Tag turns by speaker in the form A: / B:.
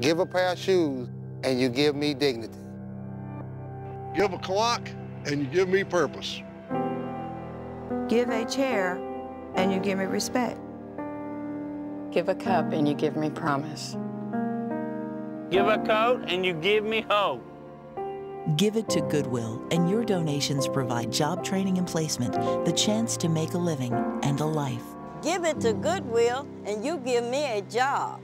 A: Give a pair of shoes, and you give me dignity.
B: Give a clock, and you give me purpose.
C: Give a chair, and you give me respect.
D: Give a cup, and you give me promise.
E: Give a coat, and you give me hope.
F: Give it to Goodwill, and your donations provide job training and placement, the chance to make a living and a life.
G: Give it to Goodwill, and you give me a job.